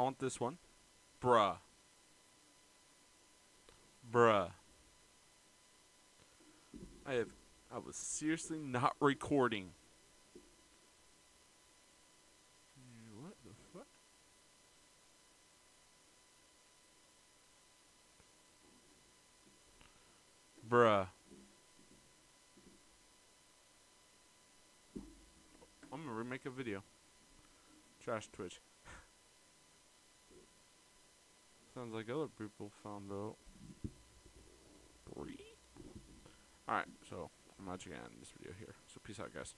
I want this one. Bruh. Bruh. I have I was seriously not recording. What the fuck? Bruh. I'm gonna remake a video. Trash Twitch. Sounds like other people found out. Alright, so I'm actually gonna end this video here. So peace out, guys.